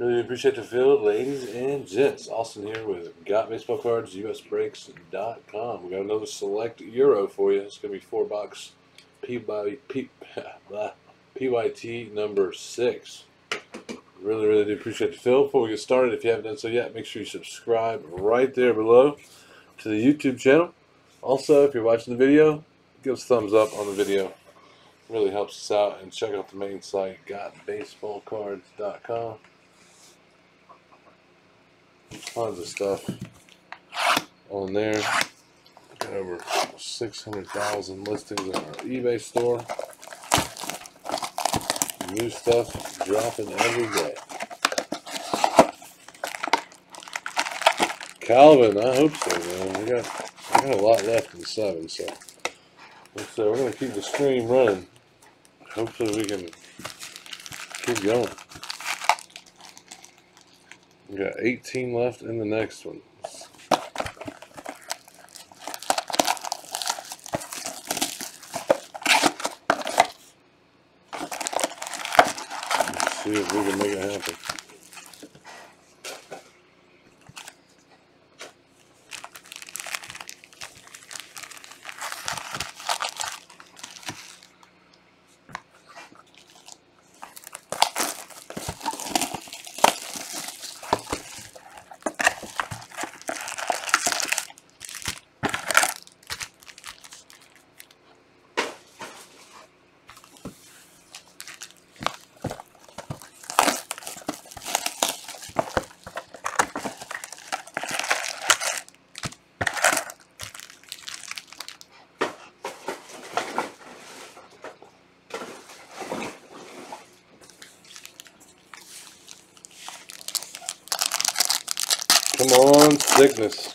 Really appreciate the field, ladies and gents. Austin here with Got Baseball Cards, USBreaks.com. We got another select Euro for you. It's going to be four box P by P, PYT number six. Really, really do appreciate the field. Before we get started, if you haven't done so yet, make sure you subscribe right there below to the YouTube channel. Also, if you're watching the video, give us a thumbs up on the video. Really helps us out. And check out the main site, GotBaseballCards.com tons of stuff on there. Got over 600,000 listings on our eBay store. New stuff dropping every day. Calvin, I hope so, man. We got, we got a lot left in seven, so. So we're going to keep the stream running. Hopefully we can keep going. We got 18 left in the next one. See if we can make it happen. Come on, sickness.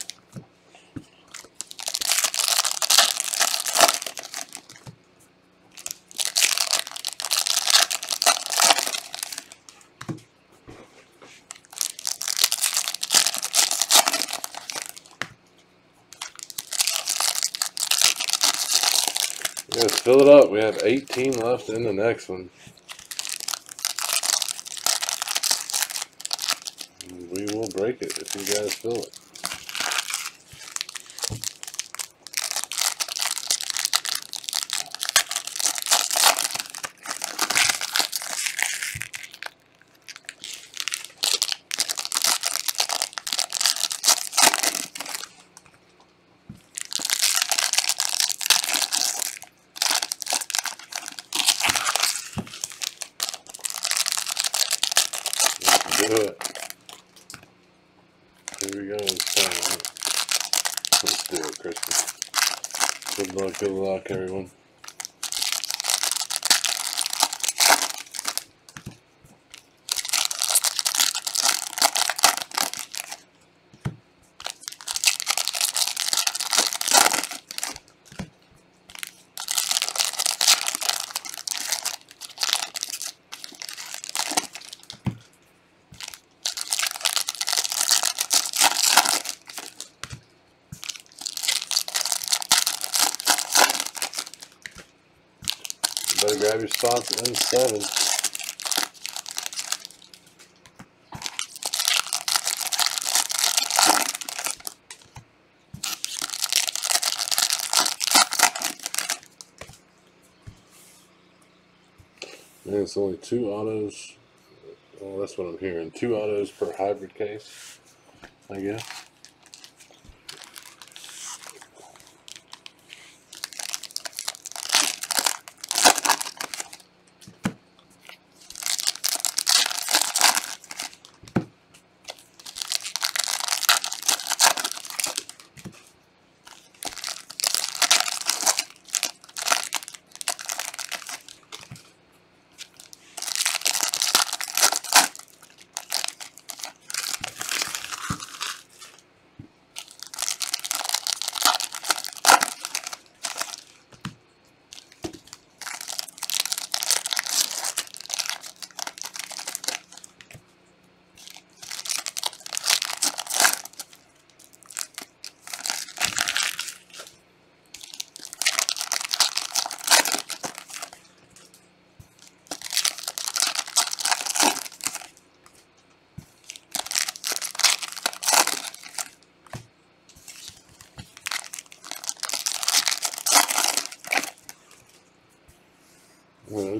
Let's fill it up. We have 18 left in the next one. we will break it if you guys fill it. Let's do it. Here we go. Let's do it, Christian. Good luck, everyone. Better grab your spots in seven. And it's only two autos. Well, that's what I'm hearing. Two autos per hybrid case, I guess.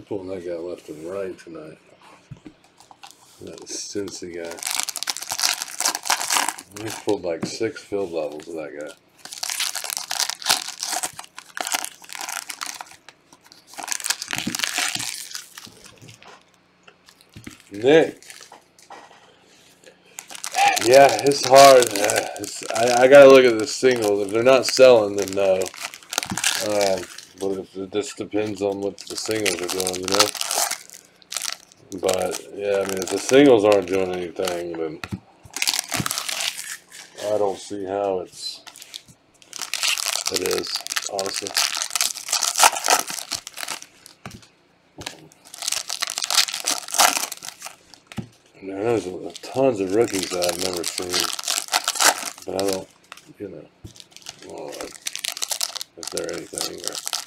Pulling that guy left and right tonight. That Cincy guy. He's pulled like six field levels of that guy. Nick. Yeah, it's hard. It's, I, I gotta look at the singles. If they're not selling, then no. Um, but if, it just depends on what the singles are doing, you know. But yeah, I mean, if the singles aren't doing anything, then I don't see how it's it is honestly. There's tons of rookies that I've never seen, but I don't, you know, well, if they're anything or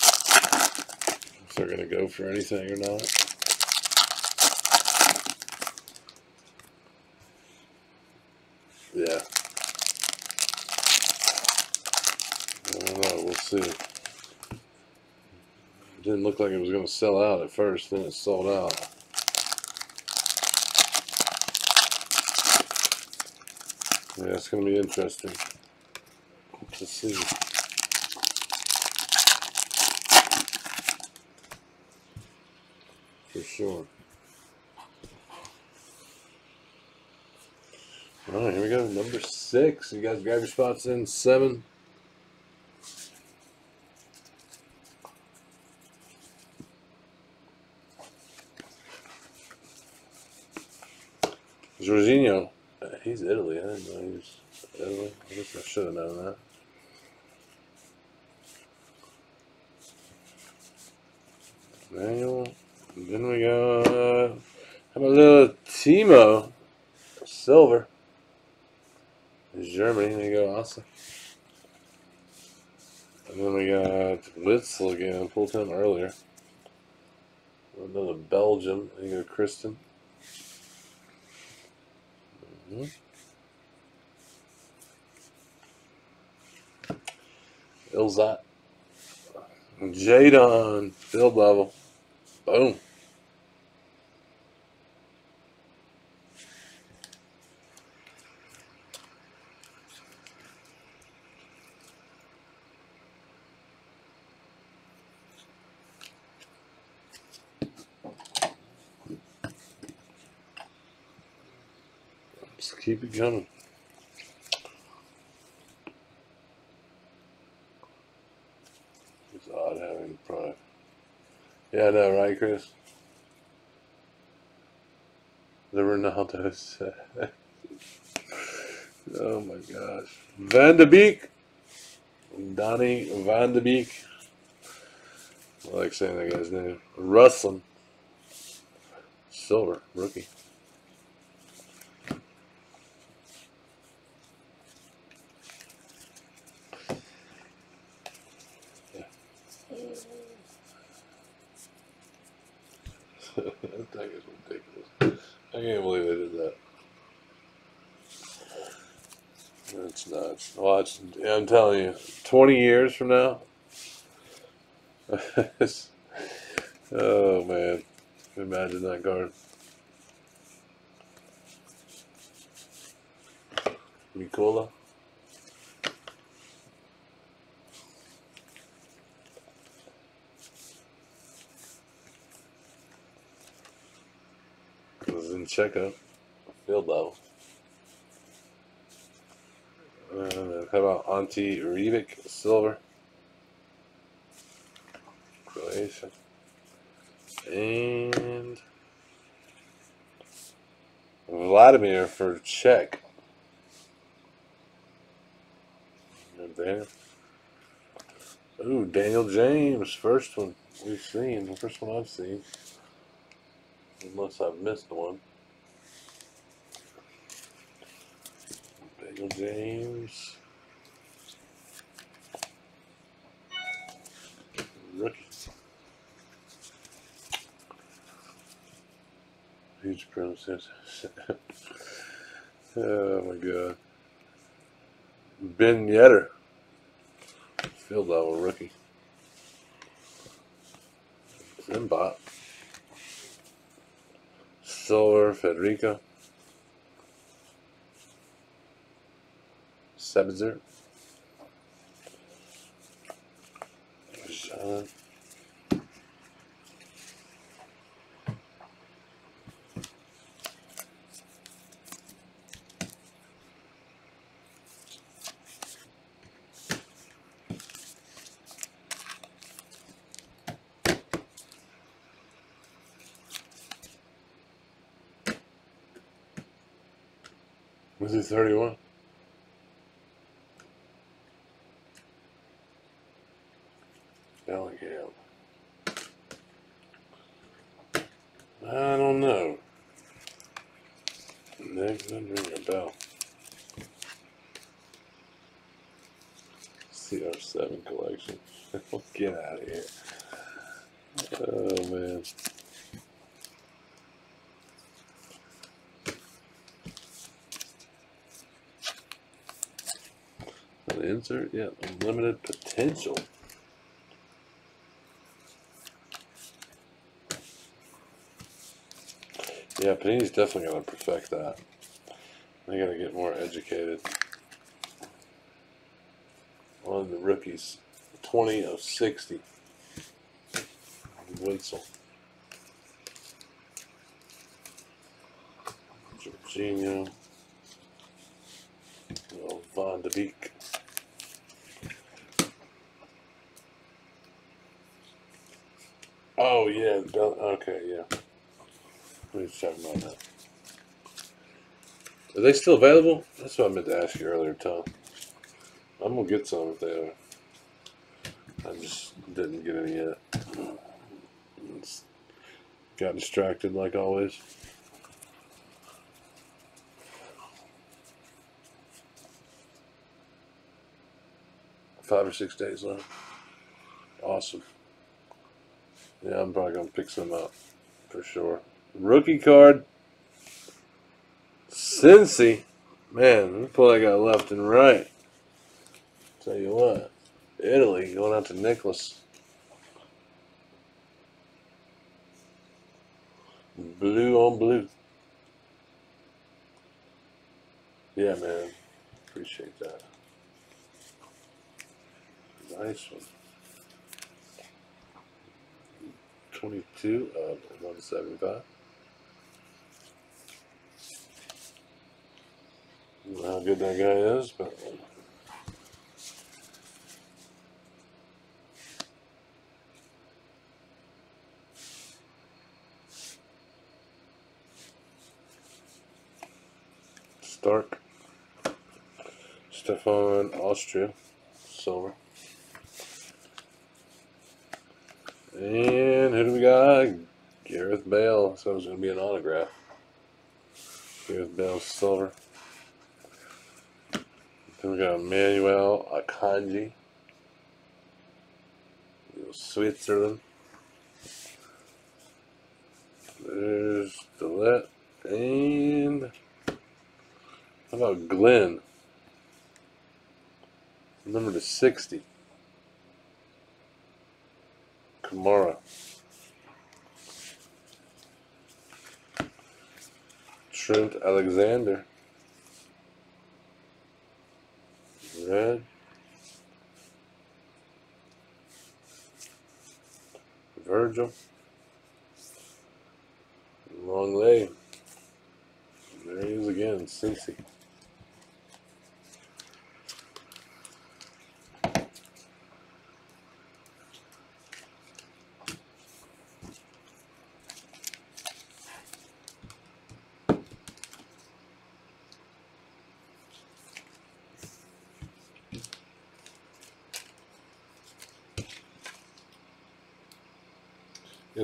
they're gonna go for anything or not. Yeah. I don't know. We'll see. It didn't look like it was going to sell out at first, then it sold out. Yeah, it's going to be interesting to see. For sure. All right, here we go. Number six. You guys grab your spots in seven. Jorginho. He's Italy. I didn't know he was Italy. I guess I should have known that. Manuel. Then we got. How about a little Timo? Silver. Germany, there you go, awesome. And then we got Witsel again, pulled him earlier. Another Belgium, there you go, Kristen. Mm -hmm. Ilzat. Jadon, field level. Boom. Just keep it coming. Yeah, I know, right, Chris? The Ronaldo's. oh my gosh. Van de Beek. Donny Van de Beek. I like saying that guy's name. Ruslan. Silver, rookie. That is ridiculous. I can't believe they did that. That's nuts. Watch, I'm telling you, 20 years from now. oh man, imagine that card. Nicola. Zinchenko, field level. Uh, how about Ante Rebic, silver? Croatia. And Vladimir for Czech. And there. Ooh, Daniel James, first one we've seen, the first one I've seen. Unless I've missed one. Daniel James. Rookie. Huge process. oh my god. Ben Yedder. Field level rookie. Zimbot. Silver, Federico. Sebzer. Jean. Was he 31? Bellingham. I don't know. Nick doesn't ring a bell. CR7 collection. Get out of here. Oh man. An insert? Yeah, unlimited potential. Yeah, Panini's definitely going to perfect that. They got to get more educated on the rookies. 20 of 60. Witsel. Jorginho. Oh, Van de Beek. Oh, yeah. Okay, yeah. Let me check on that. Are they still available? That's what I meant to ask you earlier, Tom. I'm gonna get some if they are. I just didn't get any yet. It's- got distracted like always. Five or six days left. Awesome. Yeah, I'm probably gonna pick some up for sure. Rookie card. Cincy. Man, what I got left and right. Tell you what. Italy going out to Nicholas. Blue on blue. Yeah, man. Appreciate that. Nice one. 22 uh, of 175. Know how good that guy is, but Stark, Stefan Austria, silver. And who do we got? Gareth Bale. So it's going to be an autograph. Gareth Bale, silver. Then we got Manuel Akanji. Switzerland. There's Delet. And how about Glenn? Number to 60. Kamara. Trent Alexander. Red. Virgil. Long lay. There he is again, Cincy.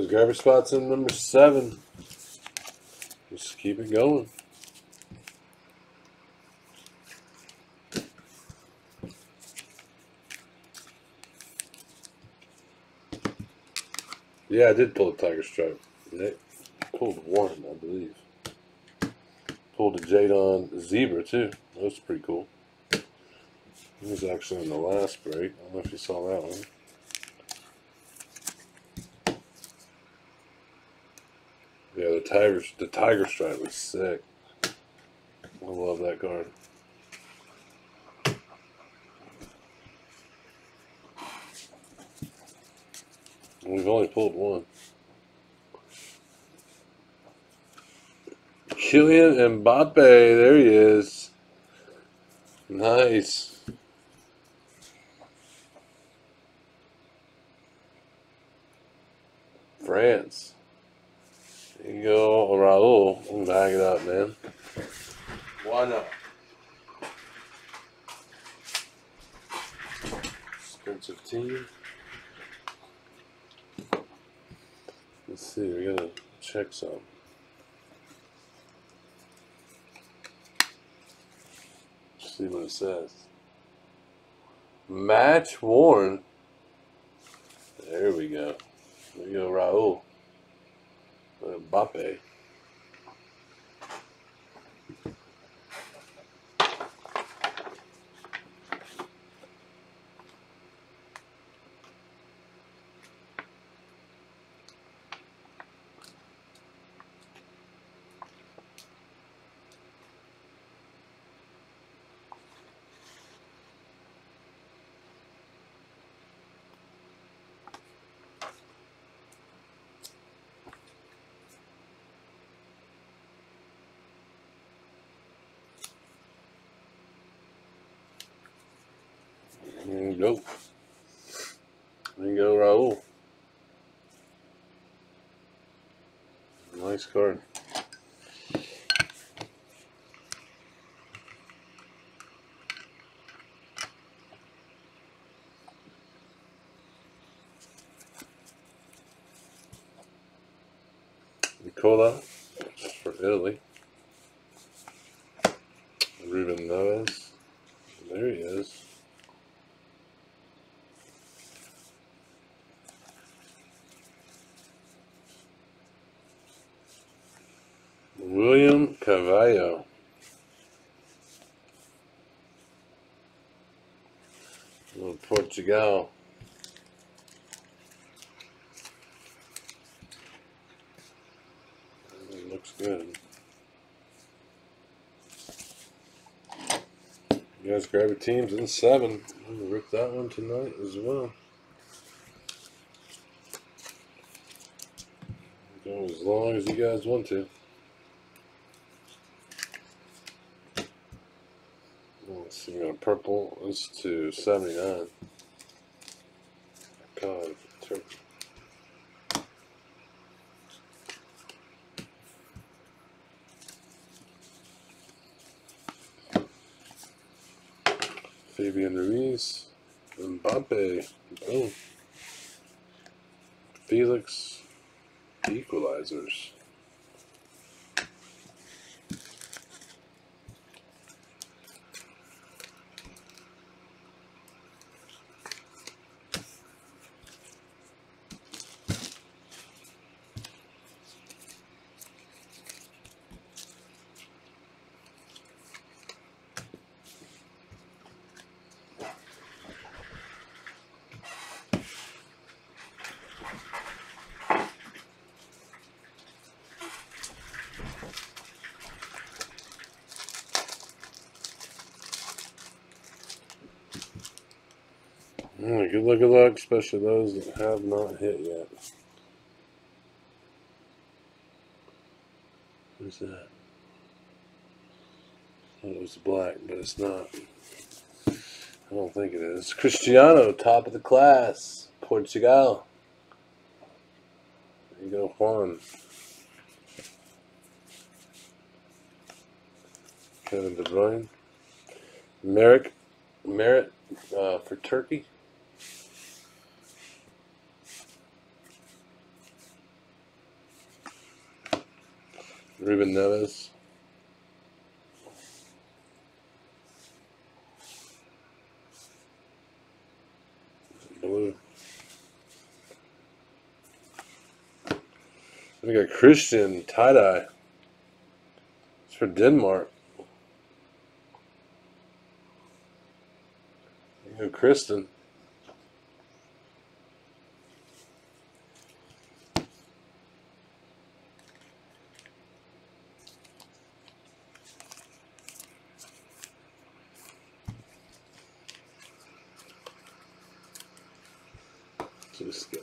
His garbage spot's in number seven. Just keep it going. Yeah, I did pull a tiger stripe. They pulled one, I believe. Pulled a Jadon zebra too. That was pretty cool. He was actually in the last break. I don't know if you saw that one. Yeah, the tiger the tiger stripe was sick. I love that card. We've only pulled one. Kylian Mbappe, there he is. Nice. France. There you go, Raul. Bag it up, man. Why not? Expensive team. Let's see, we gotta check some. see what it says. Match worn. There we go. There you go, Raul. Mbappe. There you go. There you go, Raul. Nice card. Nicola for Italy. Ruben Neves. There he is. William Carvalho. Little Portugal. It looks good. You guys grab your teams in seven. I'm gonna rip that one tonight as well. Go as long as you guys want to. Let's see, we got a purple. is to 79. God, turkey. Fabian Ruiz, Mbappe, boom. Felix, equalizers. Mm, at luck, especially those that have not hit yet. Who's that? thought it was black, but it's not. I don't think it is. Cristiano, top of the class. Portugal. There you go, Juan. Kevin De Bruyne. Merrick, Merritt uh, for Turkey. Ruben Neves. Blue. We got Christian tie dye. It's for Denmark. You go, Kristen. Just got.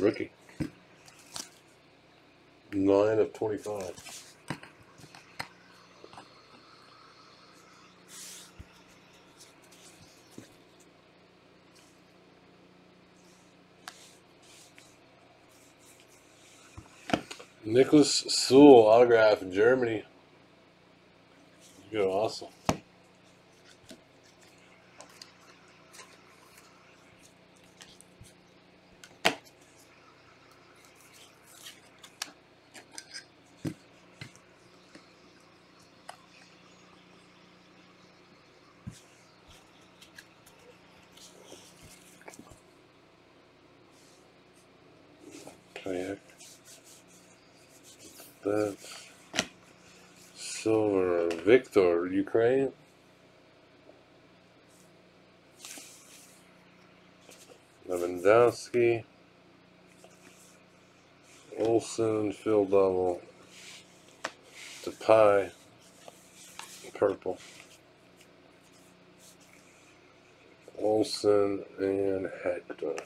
Rookie. 25. Nicholas Süle autograph in Germany. You go awesome. Kayak. That's silver. Ukraine. Lewandowski. Olson, Phil Double. Depay. Purple. Olson and Hector.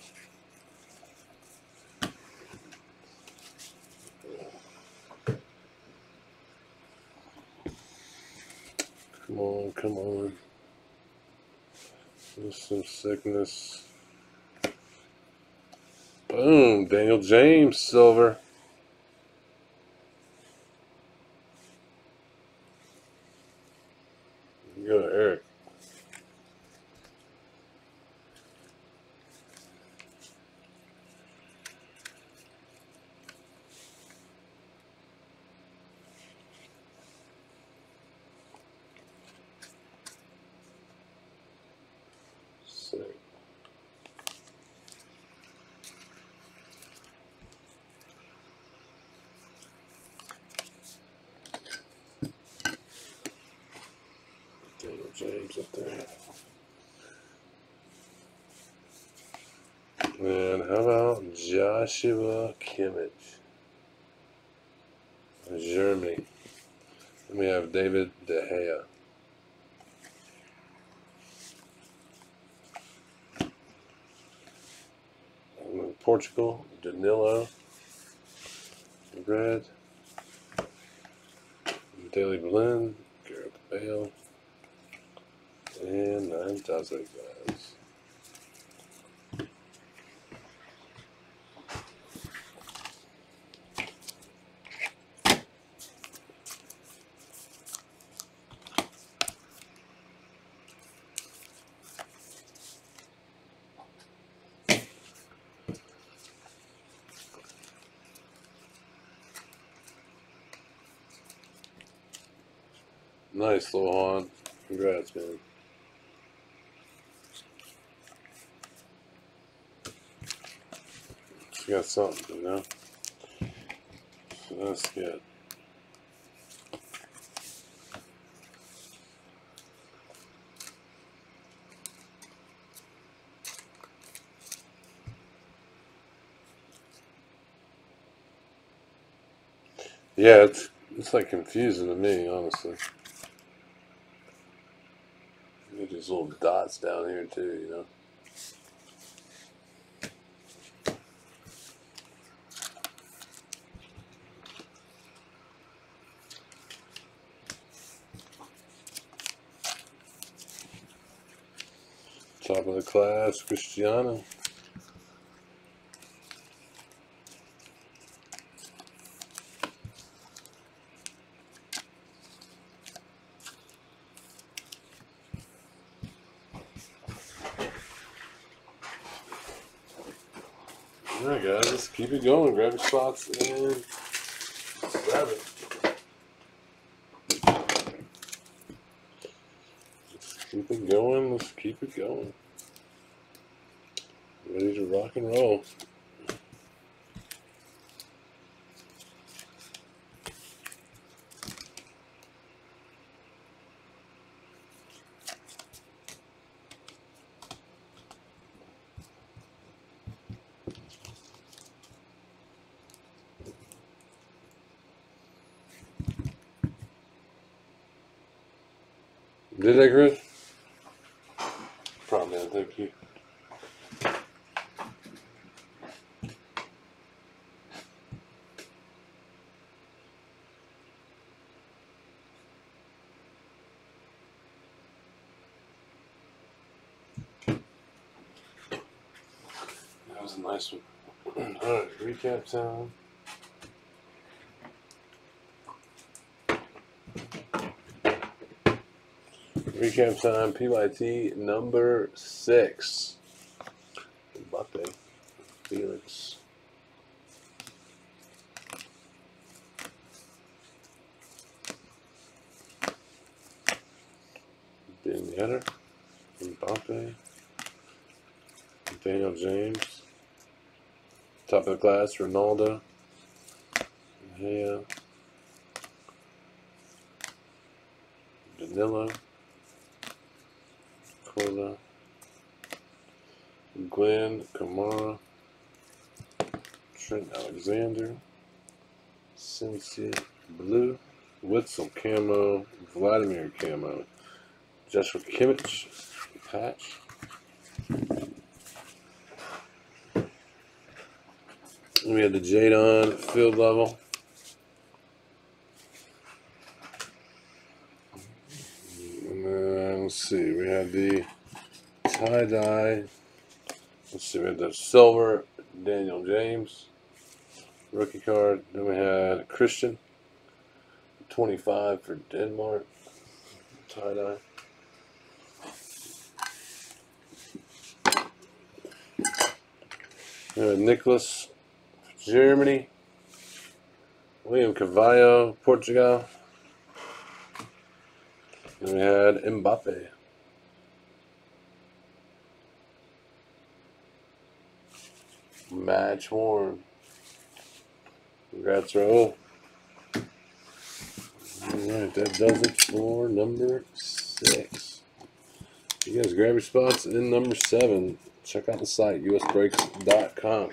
On, come on. There's some sickness. Boom, Daniel James, silver. You go to Eric. Sick. Up there. And how about Joshua Kimmich? Germany. We have David De Gea. Portugal, Danilo, Red, Daily Berlin, Gareth Bale, and nine thousand guys. Nice, little Lohan. Congrats, man. Got something, you know? So that's good. Yeah, it's it's like confusing to me, honestly. Get these little dots down here too, you know. Top of the class, Cristiano. All right, guys, let's keep it going. Grab your spots and going. Ready to rock and roll. Did I, Chris? Nice one. Alright, recap time. Recap time, PYT number six. Mbappe, Felix. Ben Yedder, Mbappe, Daniel James, top of the class, Ronaldo, Hea, Danilo. Cola, Glenn Kamara, Trent Alexander, Cincy Blue, Witsel Camo, Vladimir Camo, Joshua Kimmich, Patch. And we had the Jadon field level. And then let's see, we have the tie dye. Let's see, we had the silver Daniel James rookie card. Then we had Christian 25 for Denmark tie dye. We had Nicholas Germany. William Carvalho, Portugal. And we had Mbappe. Match worn. Congrats, Raul. Alright, that does it for number six. You guys grab your spots in number seven. Check out the site, usbreaks.com.